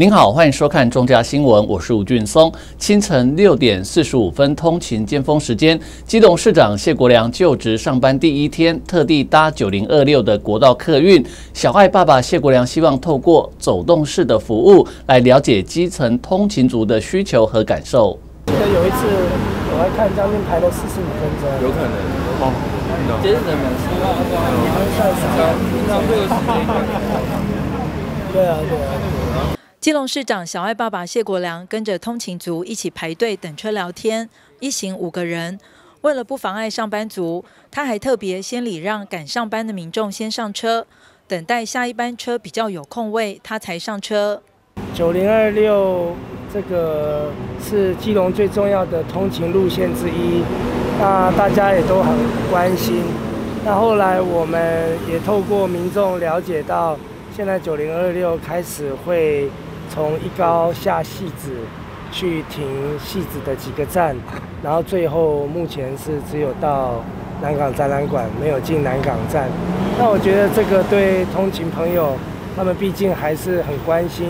您好，欢迎收看中嘉新闻，我是吴俊松。清晨六点四十五分，通勤尖峰时间，基隆市长谢国良就职上班第一天，特地搭九零二六的国道客运。小爱爸爸谢国良希望透过走动式的服务，来了解基层通勤族的需求和感受。记得有一次，我还看将近排了四十五分钟。有可能哦，这是人们希望算是平常会有时间对啊，对啊。基隆市长小爱爸爸谢国良跟着通勤族一起排队等车聊天，一行五个人。为了不妨碍上班族，他还特别先礼让赶上班的民众先上车，等待下一班车比较有空位，他才上车。九零二六这个是基隆最重要的通勤路线之一，那大家也都很关心。那后来我们也透过民众了解到，现在九零二六开始会。从一高下戏子去停戏子的几个站，然后最后目前是只有到南港展览馆，没有进南港站。那我觉得这个对通勤朋友，他们毕竟还是很关心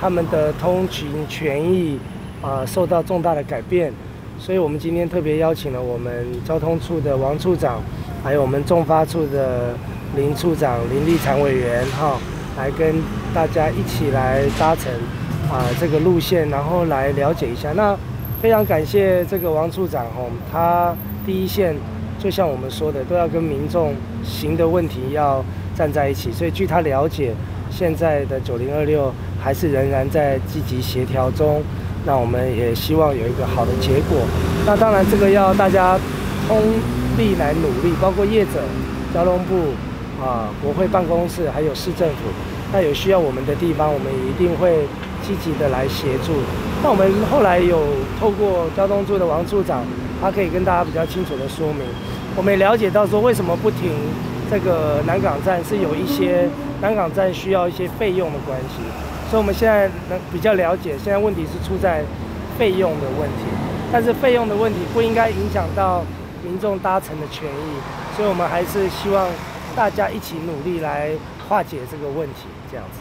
他们的通勤权益啊受到重大的改变，所以我们今天特别邀请了我们交通处的王处长，还有我们中发处的林处长林立常委员哈。来跟大家一起来搭乘啊这个路线，然后来了解一下。那非常感谢这个王处长吼，他第一线就像我们说的，都要跟民众行的问题要站在一起。所以据他了解，现在的九零二六还是仍然在积极协调中。那我们也希望有一个好的结果。那当然这个要大家通力来努力，包括业者、交通部。啊，国会办公室还有市政府，那有需要我们的地方，我们一定会积极的来协助。那我们后来有透过交通处的王处长，他可以跟大家比较清楚的说明。我们也了解到说，为什么不停这个南港站是有一些南港站需要一些费用的关系，所以我们现在能比较了解，现在问题是出在费用的问题，但是费用的问题不应该影响到民众搭乘的权益，所以我们还是希望。大家一起努力来化解这个问题，这样子。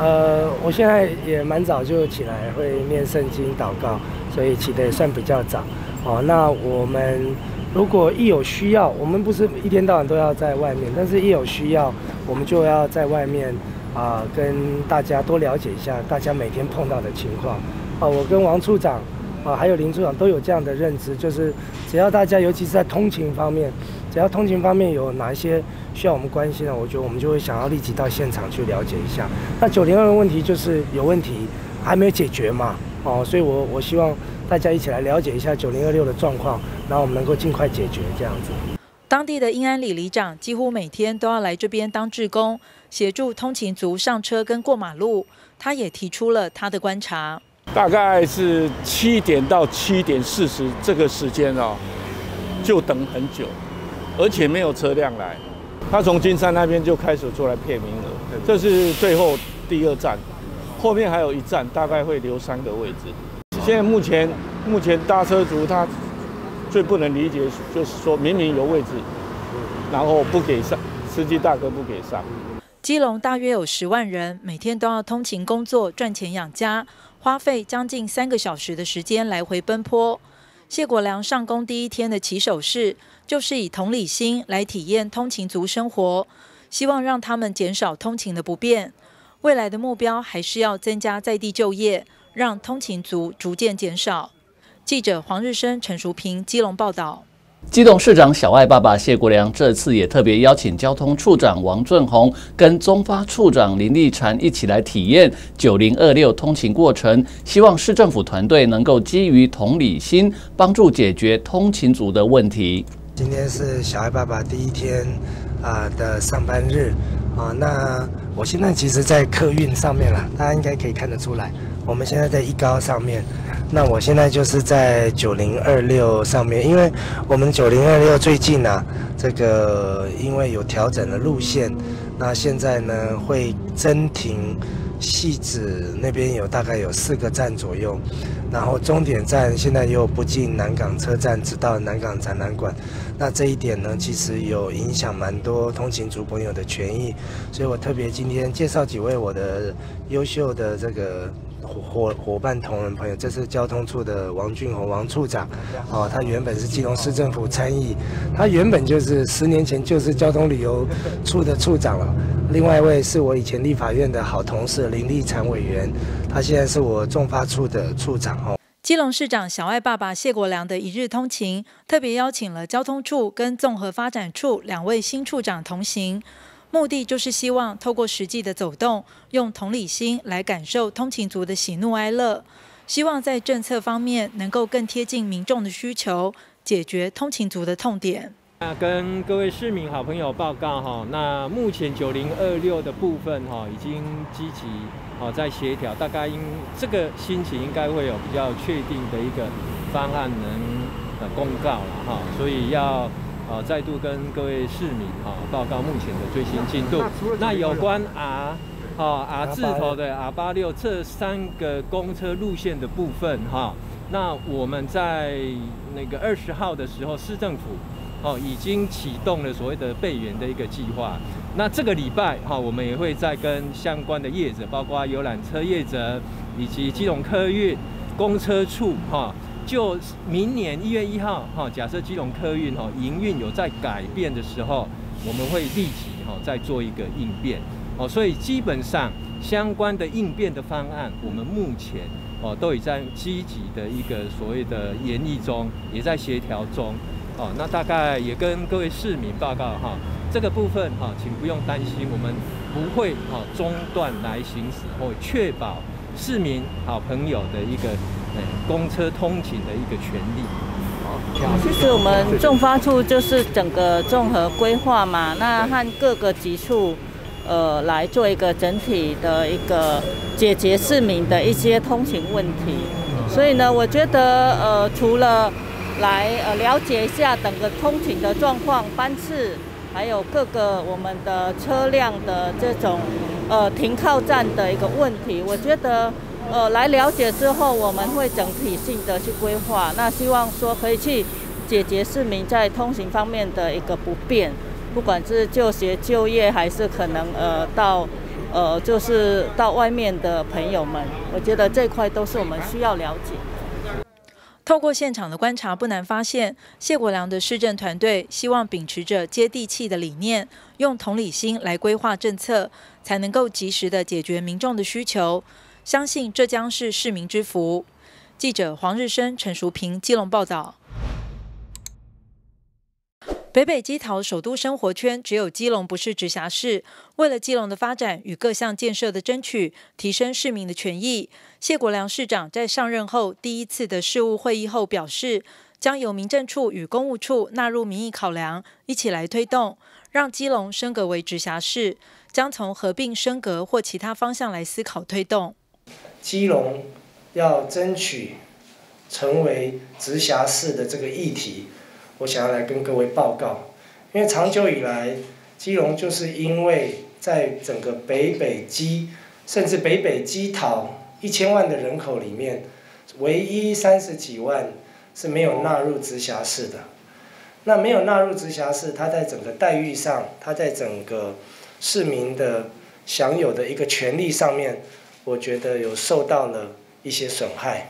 呃，我现在也蛮早就起来会念圣经祷告，所以起得也算比较早。哦，那我们如果一有需要，我们不是一天到晚都要在外面，但是一有需要，我们就要在外面啊，跟大家多了解一下大家每天碰到的情况。啊，我跟王处长啊，还有林处长都有这样的认知，就是只要大家，尤其是在通勤方面。只要通勤方面有哪一些需要我们关心的，我觉得我们就会想要立即到现场去了解一下。那九零二的问题就是有问题还没有解决嘛？哦，所以我我希望大家一起来了解一下九零二六的状况，然后我们能够尽快解决这样子。当地的英安里里长几乎每天都要来这边当志工，协助通勤族上车跟过马路。他也提出了他的观察，大概是七点到七点四十这个时间哦，就等很久。而且没有车辆来，他从金山那边就开始出来骗名额，这是最后第二站，后面还有一站，大概会留三个位置。现在目前目前大车族他最不能理解，就是说明明有位置，然后不给上，司机大哥不给上。基隆大约有十万人，每天都要通勤工作赚钱养家，花费将近三个小时的时间来回奔波。谢国良上工第一天的起手式，就是以同理心来体验通勤族生活，希望让他们减少通勤的不便。未来的目标还是要增加在地就业，让通勤族逐渐减少。记者黄日升、陈淑平，基隆报道。机动市长小爱爸爸谢国良这次也特别邀请交通处长王俊宏跟中发处长林立传一起来体验九零二六通勤过程，希望市政府团队能够基于同理心，帮助解决通勤族的问题。今天是小爱爸爸第一天啊的上班日啊，那我现在其实，在客运上面了，大家应该可以看得出来，我们现在在一高上面。那我现在就是在九零二六上面，因为我们九零二六最近啊，这个因为有调整了路线，那现在呢会增停。戏子那边有大概有四个站左右，然后终点站现在又不进南港车站，直到南港展览馆。那这一点呢，其实有影响蛮多通勤族朋友的权益，所以我特别今天介绍几位我的优秀的这个。伙伙伴同仁朋友，这是交通处的王俊宏王处长，哦，他原本是基隆市政府参议，他原本就是十年前就是交通旅游处的处长了。另外一位是我以前立法院的好同事林立产委员，他现在是我重发处的处长哦。基隆市长小爱爸爸谢国良的一日通勤，特别邀请了交通处跟综合发展处两位新处长同行。目的就是希望透过实际的走动，用同理心来感受通勤族的喜怒哀乐，希望在政策方面能够更贴近民众的需求，解决通勤族的痛点。那跟各位市民好朋友报告哈，那目前九零二六的部分哈，已经积极好在协调，大概应这个星期应该会有比较确定的一个方案能呃公告了哈，所以要。呃，再度跟各位市民哈报告目前的最新进度。那有关 R 哈 R 字头的 R 八六这三个公车路线的部分哈，那我们在那个二十号的时候，市政府哦已经启动了所谓的备援的一个计划。那这个礼拜哈，我们也会再跟相关的业者，包括游览车业者以及基隆客运公车处哈。就明年一月一号，哈，假设基隆客运哈营运有在改变的时候，我们会立即哈再做一个应变，哦，所以基本上相关的应变的方案，我们目前哦都已在积极的一个所谓的研议中，也在协调中，哦，那大概也跟各位市民报告哈，这个部分哈，请不用担心，我们不会哈中断来行驶，或确保市民好朋友的一个。公车通勤的一个权利。其实我们重发处就是整个综合规划嘛，那和各个局处，呃，来做一个整体的一个解决市民的一些通勤问题。所以呢，我觉得呃，除了来呃了解一下整个通勤的状况、班次，还有各个我们的车辆的这种呃停靠站的一个问题，我觉得。呃，来了解之后，我们会整体性的去规划。那希望说可以去解决市民在通行方面的一个不便，不管是就学、就业，还是可能呃到呃就是到外面的朋友们，我觉得这块都是我们需要了解。透过现场的观察，不难发现，谢国良的市政团队希望秉持着接地气的理念，用同理心来规划政策，才能够及时的解决民众的需求。相信这将是市民之福。记者黄日升、陈淑平基隆报道。北北基桃首都生活圈，只有基隆不是直辖市。为了基隆的发展与各项建设的争取，提升市民的权益，谢国良市长在上任后第一次的事务会议后表示，将由民政处与公务处纳入民意考量，一起来推动，让基隆升格为直辖市。将从合并升格或其他方向来思考推动。基隆要争取成为直辖市的这个议题，我想要来跟各位报告。因为长久以来，基隆就是因为在整个北北基，甚至北北基桃一千万的人口里面，唯一三十几万是没有纳入直辖市的。那没有纳入直辖市，它在整个待遇上，它在整个市民的享有的一个权利上面。我觉得有受到了一些损害，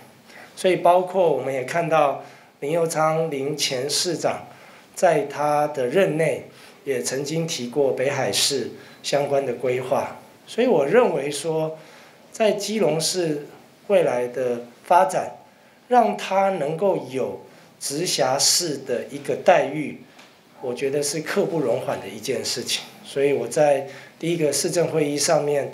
所以包括我们也看到林佑昌林前市长在他的任内也曾经提过北海市相关的规划，所以我认为说，在基隆市未来的发展，让他能够有直辖市的一个待遇，我觉得是刻不容缓的一件事情。所以我在第一个市政会议上面。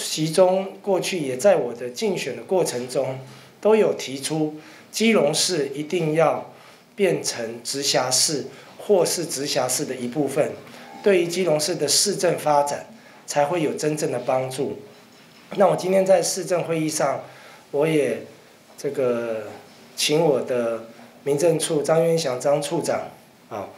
其中过去也在我的竞选的过程中，都有提出基隆市一定要变成直辖市或是直辖市的一部分，对于基隆市的市政发展才会有真正的帮助。那我今天在市政会议上，我也这个请我的民政处张元祥张处长啊，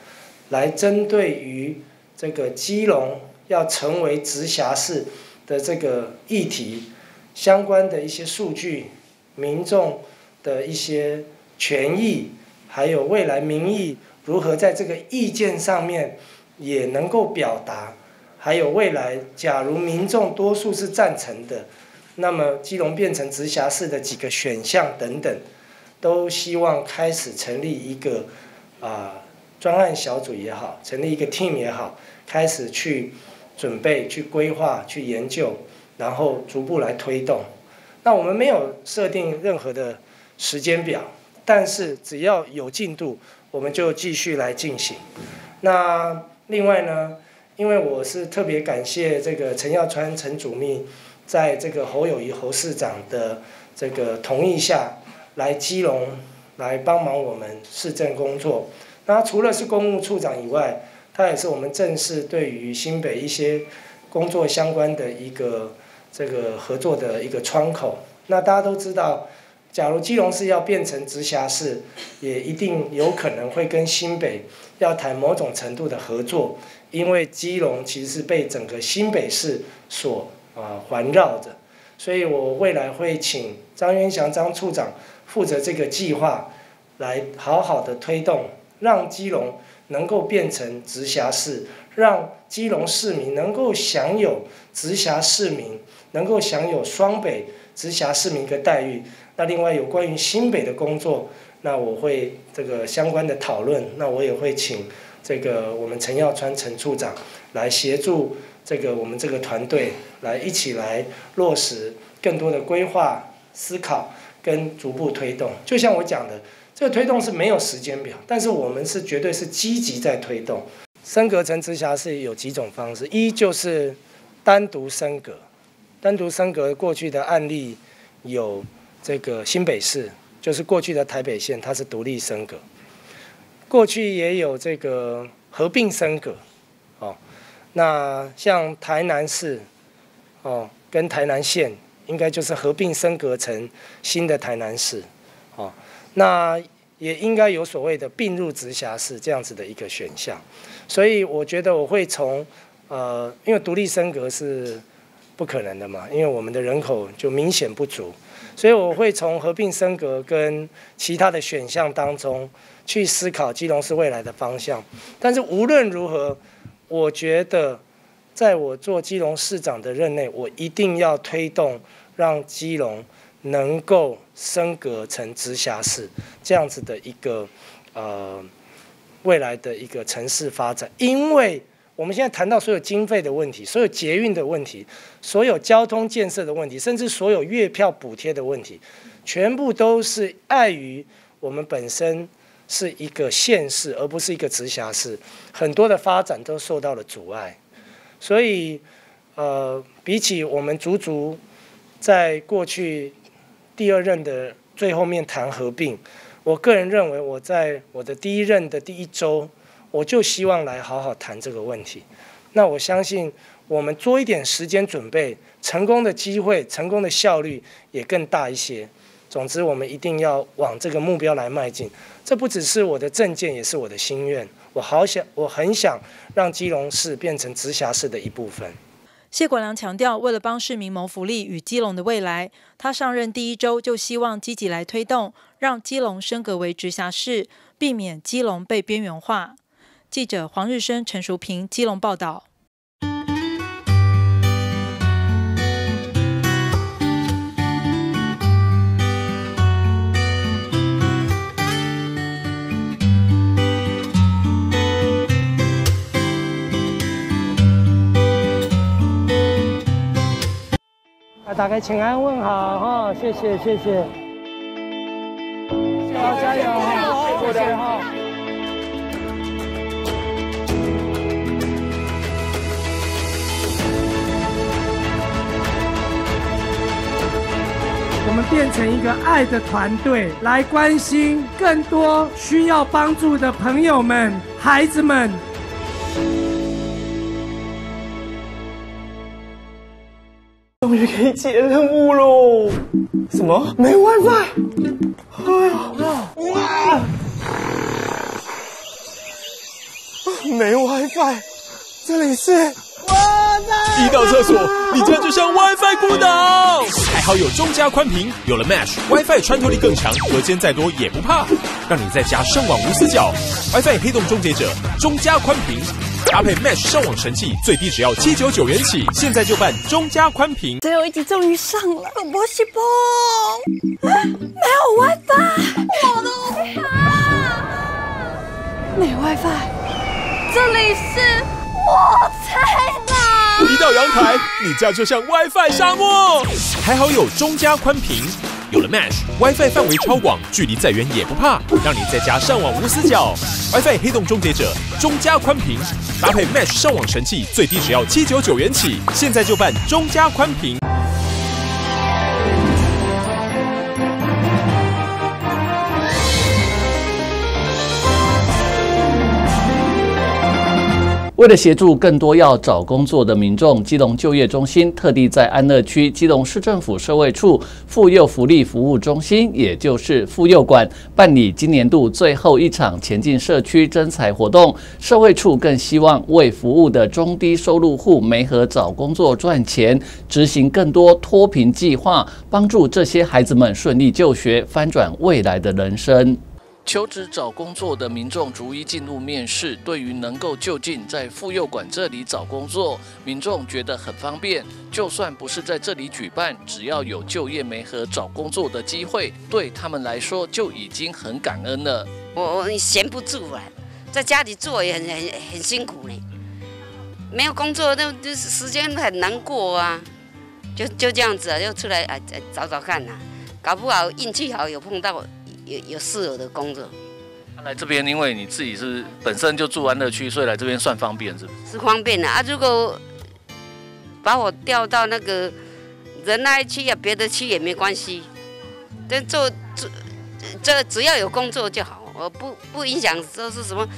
来针对于这个基隆要成为直辖市的这个议题相关的一些数据、民众的一些权益，还有未来民意如何在这个意见上面也能够表达。还有未来，假如民众多数是赞成的，那么基隆变成直辖市的几个选项等等，都希望开始成立一个啊专案小组也好，成立一个 team 也好，开始去准备、去规划、去研究，然后逐步来推动。那我们没有设定任何的时间表，但是只要有进度，我们就继续来进行。那另外呢？因为我是特别感谢这个陈耀川陈主秘，在这个侯友谊侯市长的这个同意下，来基隆来帮忙我们市政工作。那除了是公务处长以外，他也是我们正式对于新北一些工作相关的一个这个合作的一个窗口。那大家都知道，假如基隆市要变成直辖市，也一定有可能会跟新北要谈某种程度的合作。因为基隆其实是被整个新北市所啊环绕着，所以我未来会请张元祥张处长负责这个计划，来好好的推动，让基隆能够变成直辖市，让基隆市民能够享有直辖市民能够享有双北直辖市民的待遇。那另外有关于新北的工作，那我会这个相关的讨论，那我也会请。这个我们陈耀川陈处长来协助这个我们这个团队来一起来落实更多的规划思考跟逐步推动。就像我讲的，这个推动是没有时间表，但是我们是绝对是积极在推动。升格成直辖市有几种方式，一就是单独升格，单独升格过去的案例有这个新北市，就是过去的台北县，它是独立升格。过去也有这个合并升格，哦，那像台南市，哦，跟台南县应该就是合并升格成新的台南市，哦，那也应该有所谓的并入直辖市这样子的一个选项，所以我觉得我会从，呃，因为独立升格是不可能的嘛，因为我们的人口就明显不足，所以我会从合并升格跟其他的选项当中。去思考基隆市未来的方向，但是无论如何，我觉得在我做基隆市长的任内，我一定要推动让基隆能够升格成直辖市这样子的一个呃未来的一个城市发展，因为我们现在谈到所有经费的问题，所有捷运的问题，所有交通建设的问题，甚至所有月票补贴的问题，全部都是碍于我们本身。是一个县市，而不是一个直辖市，很多的发展都受到了阻碍。所以，呃，比起我们足足在过去第二任的最后面谈合并，我个人认为，我在我的第一任的第一周，我就希望来好好谈这个问题。那我相信，我们多一点时间准备，成功的机会、成功的效率也更大一些。总之，我们一定要往这个目标来迈进。这不只是我的政见，也是我的心愿。我好想，我很想让基隆市变成直辖市的一部分。谢国良强调，为了帮市民谋福利与基隆的未来，他上任第一周就希望积极来推动，让基隆升格为直辖市，避免基隆被边缘化。记者黄日升、陈淑平，基隆报道。打开请安问好哈，谢谢谢谢，好加油哈，谢谢哈。们变成一个爱的团队，来关心更多需要帮助的朋友们、孩子们。终于可以解任务喽！什么？没 WiFi？哎呀，哇！没 WiFi，这里是一到厕所，你家就像 WiFi 孤岛。还好有中加宽屏，有了 Mesh，WiFi 穿透力更强，隔间再多也不怕，让你在家上网无死角。WiFi 黑洞终结者，中加宽屏。搭配 Mesh 上网神器，最低只要七九九元起，现在就办中加宽屏。最后一集终于上了，波西波，没有 WiFi，我的 WiFi，没 WiFi，这里是我在哪？一到阳台，你家就像 WiFi 沙漠。还好有中加宽屏。有了 Mesh，WiFi 范围超广，距离再远也不怕，让你在家上网无死角。WiFi 黑洞终结者，中加宽屏，搭配 Mesh 上网神器，最低只要七九九元起，现在就办中加宽屏。为了协助更多要找工作的民众，基隆就业中心特地在安乐区基隆市政府社会处妇幼福利服务中心，也就是妇幼馆，办理今年度最后一场前进社区征才活动。社会处更希望为服务的中低收入户媒和找工作赚钱，执行更多脱贫计划，帮助这些孩子们顺利就学，翻转未来的人生。求职找工作的民众逐一进入面试，对于能够就近在妇幼馆这里找工作，民众觉得很方便。就算不是在这里举办，只要有就业媒和找工作的机会，对他们来说就已经很感恩了。我我闲不住啊，在家里做也很很很辛苦呢。没有工作，那就是时间很难过啊。就就这样子啊，就出来啊找找看呐，搞不好运气好有碰到。有有适合的工作，来这边，因为你自己是本身就住安乐区，所以来这边算方便，是不是？是方便的啊！如果把我调到那个仁爱区啊，别的区也没关系，但做做这只要有工作就好，我不不影响说是什么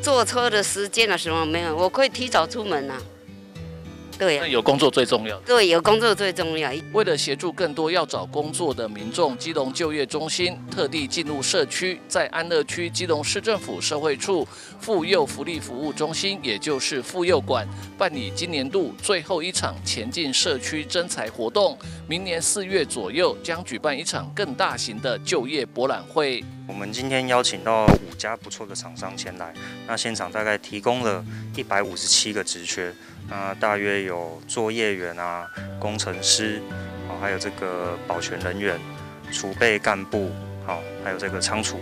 坐车的时间啊什么没有，我可以提早出门啊。对，有工作最重要。对，有工作最重要。为了协助更多要找工作的民众，基隆就业中心特地进入社区，在安乐区基隆市政府社会处妇幼福利服务中心，也就是妇幼馆，办理今年度最后一场前进社区征才活动。明年四月左右将举办一场更大型的就业博览会。我们今天邀请到五家不错的厂商前来，那现场大概提供了一百五十七个职缺。那大约有作业员啊、工程师，好，还有这个保全人员、储备干部，好，还有这个仓储，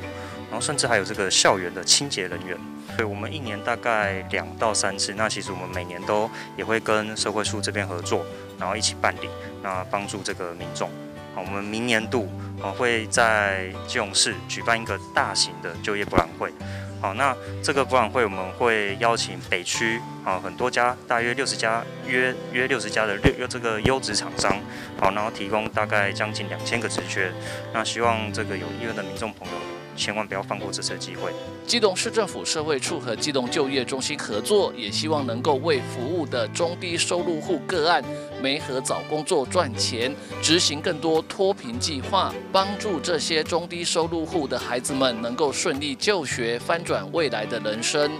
然后甚至还有这个校园的清洁人员。所以我们一年大概两到三次。那其实我们每年都也会跟社会处这边合作，然后一起办理，那帮助这个民众。我们明年度啊会在基隆市举办一个大型的就业博览会。好，那这个博览会我们会邀请北区啊很多家，大约六十家，约约六十家的六这个优质厂商，好，然后提供大概将近两千个职缺，那希望这个有意愿的民众朋友。千万不要放过这次机会。基隆市政府社会处和基隆就业中心合作，也希望能够为服务的中低收入户个案，没和找工作赚钱，执行更多脱贫计划，帮助这些中低收入户的孩子们能够顺利就学，翻转未来的人生。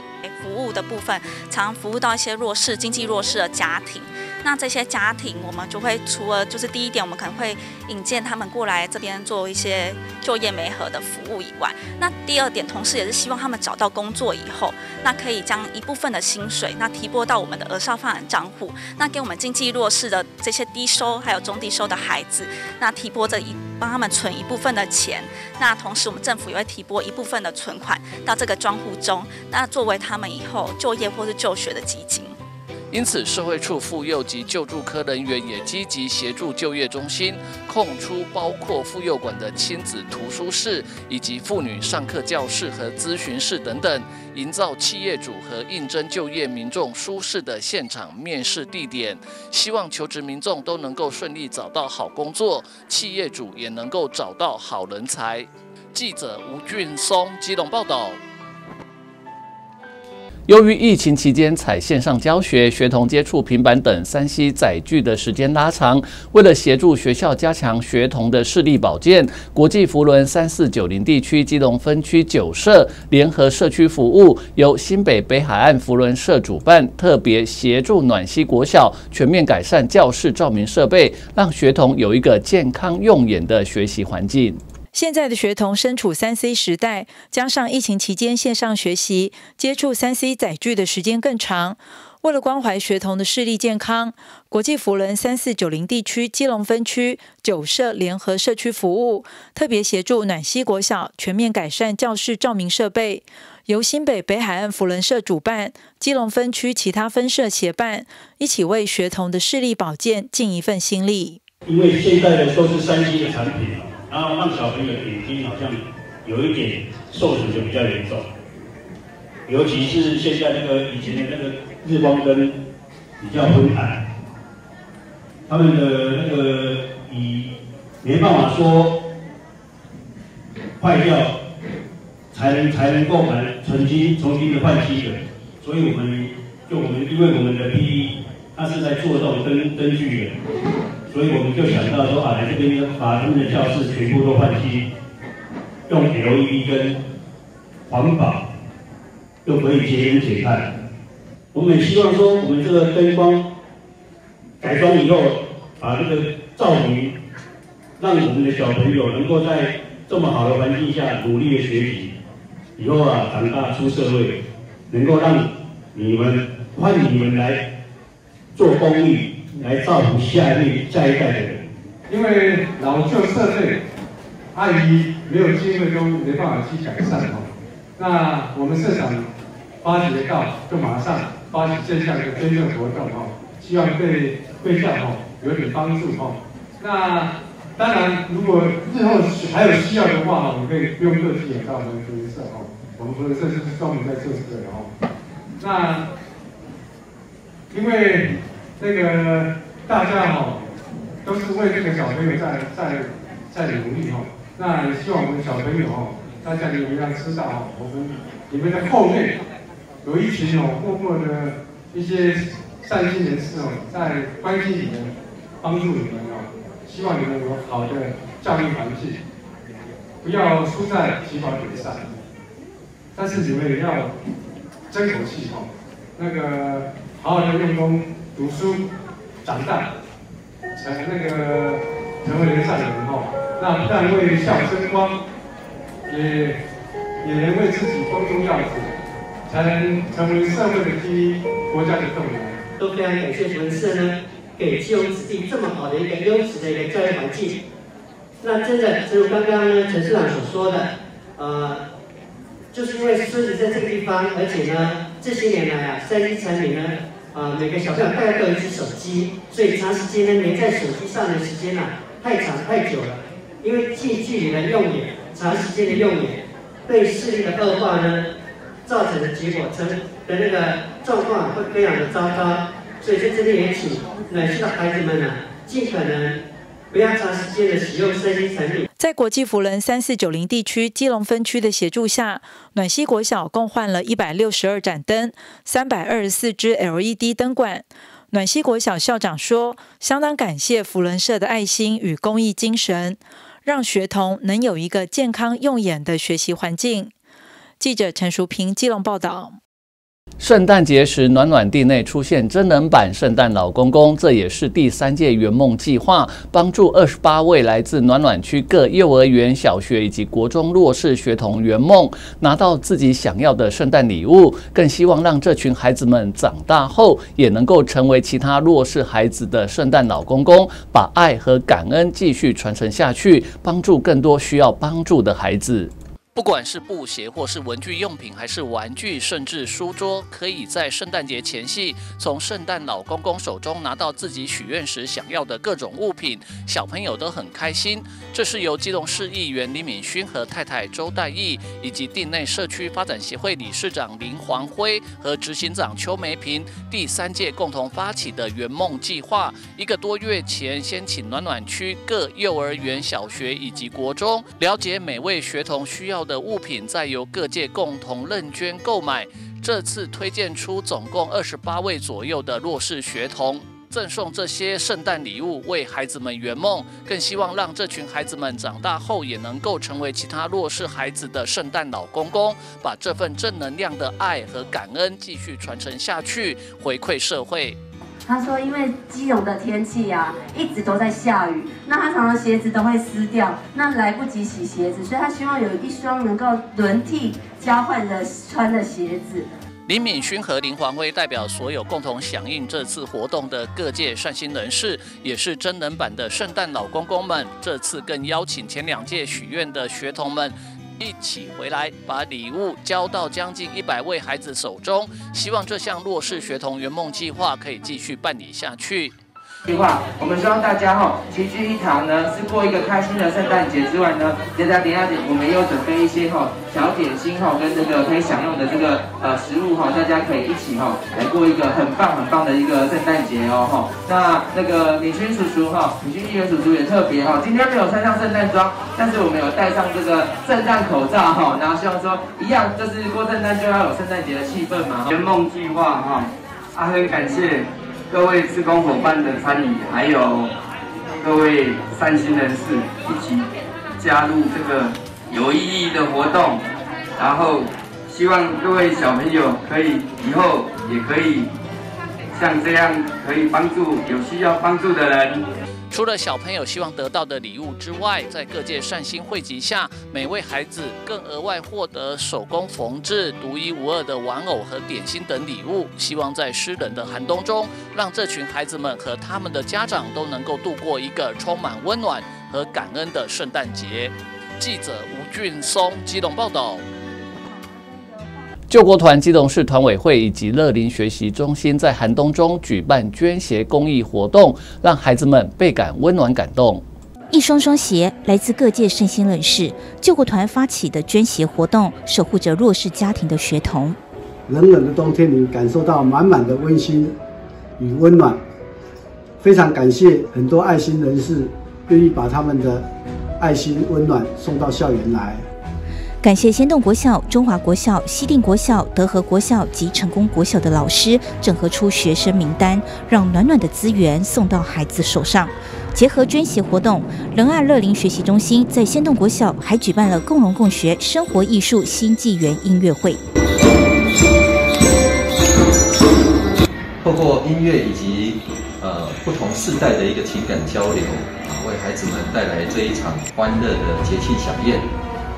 服务的部分，常服务到一些弱势、经济弱势的家庭。那这些家庭，我们就会除了就是第一点，我们可能会引荐他们过来这边做一些就业媒合的服务以外，那第二点，同时也是希望他们找到工作以后，那可以将一部分的薪水，那提拨到我们的额少发展账户，那给我们经济弱势的这些低收还有中低收的孩子，那提拨这一帮他们存一部分的钱，那同时我们政府也会提拨一部分的存款到这个专户中，那作为他们以后就业或是就学的基金。因此，社会处妇幼及救助科人员也积极协助就业中心空出包括妇幼馆的亲子图书室，以及妇女上课教室和咨询室等等，营造企业主和应征就业民众舒适的现场面试地点。希望求职民众都能够顺利找到好工作，企业主也能够找到好人才。记者吴俊松机动报道。由于疫情期间采线上教学，学童接触平板等三 C 载具的时间拉长，为了协助学校加强学童的视力保健，国际福伦三四九零地区基隆分区九社联合社区服务，由新北北海岸福伦社主办，特别协助暖溪国小全面改善教室照明设备，让学童有一个健康用眼的学习环境。现在的学童身处三 C 时代，加上疫情期间线上学习，接触三 C 载具的时间更长。为了关怀学童的视力健康，国际福伦三四九零地区基隆分区九社联合社区服务，特别协助暖溪国小全面改善教室照明设备，由新北北海岸福伦社主办，基隆分区其他分社协办，一起为学童的视力保健尽一份心力。因为现在的都是三 C 的产品然后让小朋友眼睛好像有一点受损就比较严重，尤其是现在那个以前的那个日光灯比较昏暗，他们的那个以没办法说坏掉才能才能购买重新重新的换机的，所以我们就我们因为我们的 PE 它是在做这种灯灯具的。所以我们就想到说啊，来这边把他们的教室全部都换新，用 LED 跟环保，又可以节能减碳。我们也希望说，我们这个灯光改装以后，把这个照明，让我们的小朋友能够在这么好的环境下努力的学习，以后啊长大出社会，能够让你们换你们来做公益。来造福下一代、下一代的人，因为老旧设备，阿姨没有机会都没办法去改善哦。那我们社长发觉到，就马上发起这项的捐赠活动哦，希望对会校哦有点帮助哦。那当然，如果日后还有需要的话我们可以不用客气也到我们福利社哦，我们福利社就是专门在做这个的哦。那因为。那个大家哈都是为这个小朋友在在在努力哈，那也希望我们小朋友哈，大家你们要知道哈，我们你们的后面有一群哦默默的一些善心人士哦，在关心你们、帮助你们哦，希望你们有好的教育环境，不要输在起跑点上，但是你们也要争口气哈，那个好好的用功。读书，长大，成那个成为人上人哈，那不但为校争光，也也能为自己光宗耀祖，才能成为社会的精英，国家的栋梁。都非常感谢福仁社呢，给基隆子弟这么好的一个优质的一个教育环境。那真的，正如刚刚呢陈市长所说的，呃，就是因为孙子在这个地方，而且呢这些年来啊，三一产品呢。啊，每个小朋友大概都有一只手机，所以长时间呢黏在手机上的时间呢太长太久了。因为近距离的用眼，长时间的用眼，对视力的恶化呢，造成的结果成的那个状况会非常的糟糕。所以在这里也请暖心的孩子们呢，尽可能。不要长时间的使用三 C 产品。在国际福伦三四九零地区基隆分区的协助下，暖溪国小共换了一百六十二盏灯，三百二十四支 LED 灯管。暖溪国小校长说：“相当感谢福伦社的爱心与公益精神，让学童能有一个健康用眼的学习环境。”记者陈淑平基隆报道。圣诞节时，暖暖地内出现真人版圣诞老公公，这也是第三届圆梦计划，帮助二十八位来自暖暖区各幼儿园、小学以及国中弱势学童圆梦，拿到自己想要的圣诞礼物。更希望让这群孩子们长大后，也能够成为其他弱势孩子的圣诞老公公，把爱和感恩继续传承下去，帮助更多需要帮助的孩子。不管是布鞋，或是文具用品，还是玩具，甚至书桌，可以在圣诞节前夕从圣诞老公公手中拿到自己许愿时想要的各种物品，小朋友都很开心。这是由基隆市议员李敏勋和太太周代义，以及定内社区发展协会理事长林黄辉和执行长邱梅平第三届共同发起的圆梦计划。一个多月前，先请暖暖区各幼儿园、小学以及国中了解每位学童需要。的物品再由各界共同认捐购买。这次推荐出总共二十八位左右的弱势学童。赠送这些圣诞礼物，为孩子们圆梦，更希望让这群孩子们长大后也能够成为其他弱势孩子的圣诞老公公，把这份正能量的爱和感恩继续传承下去，回馈社会。他说，因为基隆的天气啊，一直都在下雨，那他常常鞋子都会湿掉，那来不及洗鞋子，所以他希望有一双能够轮替交换的穿的鞋子。林敏勋和林黄辉代表所有共同响应这次活动的各界善心人士，也是真人版的圣诞老公公们。这次更邀请前两届许愿的学童们一起回来，把礼物交到将近一百位孩子手中，希望这项弱势学童圆梦计划可以继续办理下去。计划，我们希望大家哈齐聚一堂呢，是过一个开心的圣诞节之外呢，大家等下我们也有准备一些哈小点心哈，跟这个可以享用的这个呃食物哈，大家可以一起哈来过一个很棒很棒的一个圣诞节哦哈。那那个李勋叔叔哈，李勋议员叔叔也特别哈，今天没有穿上圣诞装，但是我们有戴上这个圣诞口罩哈，然后希望说一样，就是过圣诞就要有圣诞节的气氛嘛。圆梦计划哈，啊很感谢。各位施工伙伴的参与，还有各位善心人士一起加入这个有意义的活动，然后希望各位小朋友可以以后也可以像这样，可以帮助有需要帮助的人。除了小朋友希望得到的礼物之外，在各界善心汇集下，每位孩子更额外获得手工缝制、独一无二的玩偶和点心等礼物。希望在湿冷的寒冬中，让这群孩子们和他们的家长都能够度过一个充满温暖和感恩的圣诞节。记者吴俊松机动报道。救国团基隆市团委会以及乐林学习中心在寒冬中举办捐鞋公益活动，让孩子们倍感温暖感动。一双双鞋来自各界圣心人士，救国团发起的捐鞋活动，守护着弱势家庭的学童。冷冷的冬天里，感受到满满的温馨与温暖。非常感谢很多爱心人士愿意把他们的爱心温暖送到校园来。感谢仙洞国校、中华国校、西定国校、德和国校及成功国校的老师，整合出学生名单，让暖暖的资源送到孩子手上。结合捐鞋活动，仁爱乐龄学习中心在仙洞国校还举办了共融共学生活艺术新纪元音乐会。透过音乐以及呃不同世代的一个情感交流，啊，为孩子们带来这一场欢乐的节庆飨宴。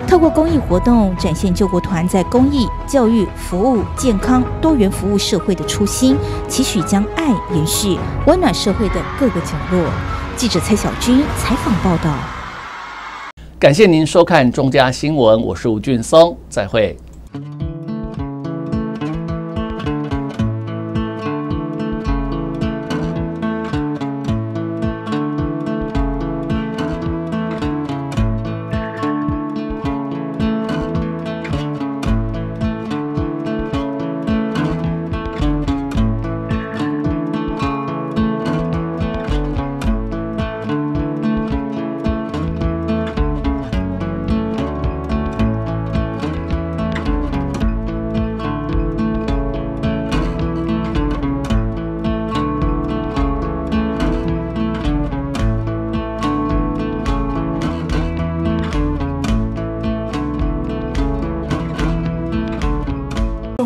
透过公益活动，展现救国团在公益、教育、服务、健康、多元服务社会的初心，期许将爱延续，温暖社会的各个角落。记者蔡小军采访报道。感谢您收看中嘉新闻，我是吴俊松，再会。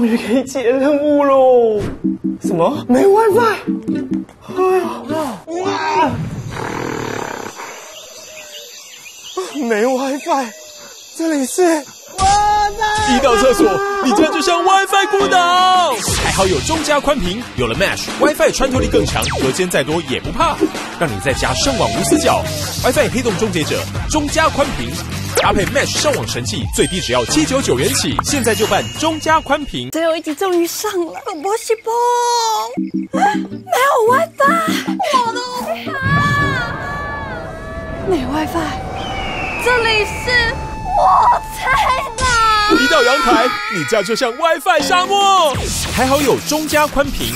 终于可以接任务喽！什么？没 WiFi？哎呀！哇！没 WiFi，这里是一到厕所，你家就像 WiFi 孤岛。还好有中加宽屏，有了 Mesh，WiFi 穿透力更强，隔间再多也不怕，让你在家上网无死角。WiFi 黑洞终结者，中加宽屏。搭配 Mesh 上网神器，最低只要七九九元起，现在就办中加宽屏。最后一集终于上了，波西波，没有 WiFi，我的 WiFi，没 WiFi，这里是我在哪？一到阳台，你家就像 WiFi 沙漠。还好有中加宽屏。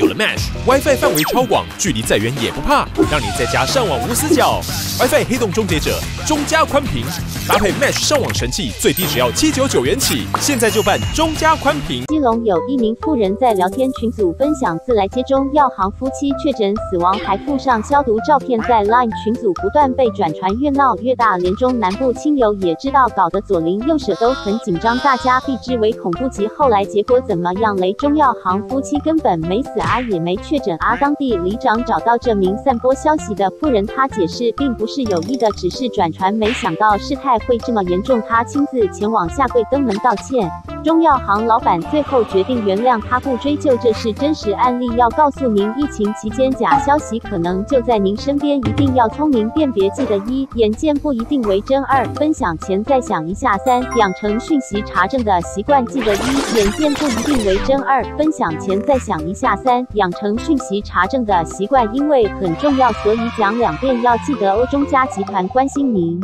有了 Mesh WiFi 范围超广，距离再远也不怕，让你在家上网无死角。WiFi 黑洞终结者，中加宽屏，搭配 Mesh 上网神器，最低只要七九九元起，现在就办中加宽屏。基隆有一名妇人在聊天群组分享自来接中药行夫妻确诊死亡，还附上消毒照片，在 Line 群组不断被转传，越闹越大。连中南部亲友也知道，搞得左邻右舍都很紧张，大家避之为恐怖及。后来结果怎么样？雷中药行夫妻根本没死啊，啊也没确诊啊。当地里长找到这名散播消息的妇人，他解释并不是有意的，只是转传。没想到事态会这么严重，他亲自前往下跪登门道歉。中药行老板最后决定原谅他，不追究，这是真实案例。要告诉您，疫情期间假消息可能就在您身边，一定要聪明辨别。记得一，眼见不一定为真；二，分享前再想一下；三，养成讯息查证的习惯。记得一，眼见不一定为真；二，分享前再想一下；三养成讯息查证的习惯，因为很重要，所以讲两遍。要记得，欧中家集团关心您。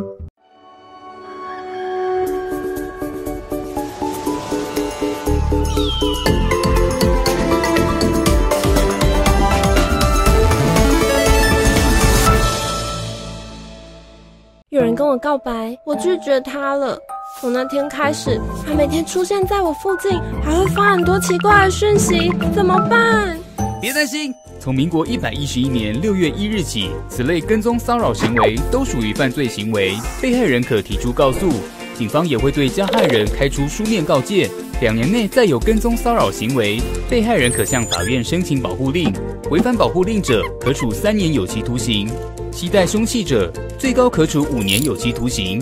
有人跟我告白，我拒绝他了。从那天开始，他每天出现在我附近，还会发很多奇怪的讯息，怎么办？别担心，从民国一百一十一年六月一日起，此类跟踪骚扰行为都属于犯罪行为，被害人可提出告诉，警方也会对加害人开出书面告诫。两年内再有跟踪骚扰行为，被害人可向法院申请保护令，违反保护令者可处三年有期徒刑。携带凶器者，最高可处五年有期徒刑。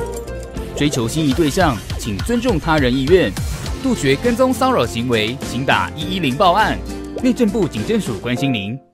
追求心仪对象，请尊重他人意愿，杜绝跟踪骚扰行为，请打一一零报案。内政部警政署关心您。